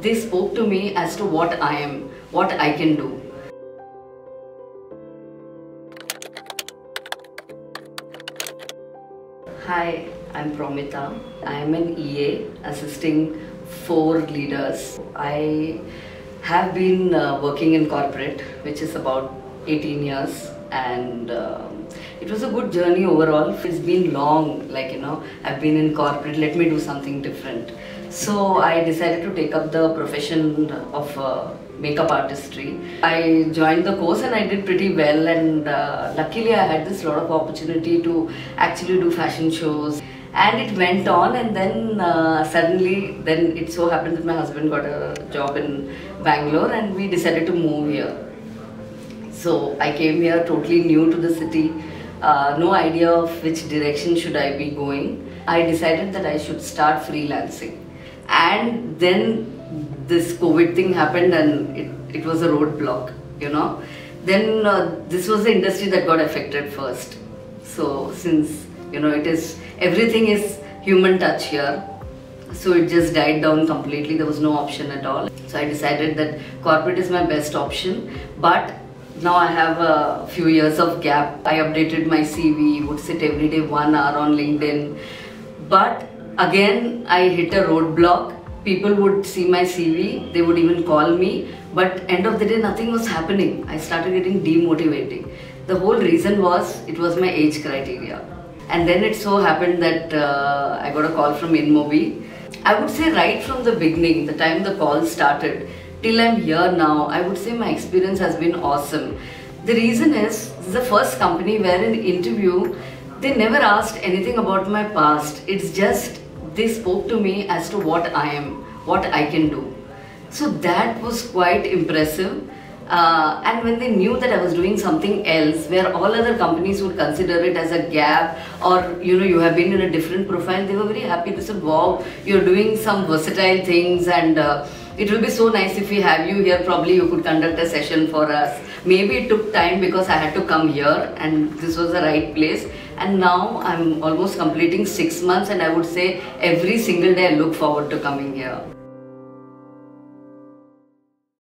they spoke to me as to what I am, what I can do. Hi, I'm Promita. I am an EA assisting four leaders. I have been uh, working in corporate, which is about 18 years, and um it was a good journey overall. It's been long, like you know, I've been in corporate, let me do something different. So I decided to take up the profession of uh, makeup artistry. I joined the course and I did pretty well, and uh, luckily I had this lot of opportunity to actually do fashion shows. And it went on, and then uh, suddenly, then it so happened that my husband got a job in Bangalore, and we decided to move here. So I came here totally new to the city, uh, no idea of which direction should I be going. I decided that I should start freelancing. And then this COVID thing happened and it, it was a roadblock, you know. Then uh, this was the industry that got affected first. So since, you know, it is, everything is human touch here. So it just died down completely. There was no option at all. So I decided that corporate is my best option. But now I have a few years of gap. I updated my CV, would sit every day one hour on LinkedIn. But again, I hit a roadblock. People would see my CV, they would even call me, but end of the day, nothing was happening. I started getting demotivating. The whole reason was it was my age criteria. And then it so happened that uh, I got a call from InMobi. I would say right from the beginning, the time the call started, till I'm here now, I would say my experience has been awesome. The reason is, this is the first company where in interview, they never asked anything about my past. It's just they spoke to me as to what I am, what I can do. So that was quite impressive. Uh, and when they knew that I was doing something else, where all other companies would consider it as a gap, or you know, you have been in a different profile, they were very happy. They said, "Wow, you're doing some versatile things, and uh, it will be so nice if we have you here. Probably you could conduct a session for us." Maybe it took time because I had to come here, and this was the right place. And now I'm almost completing six months, and I would say every single day I look forward to coming here.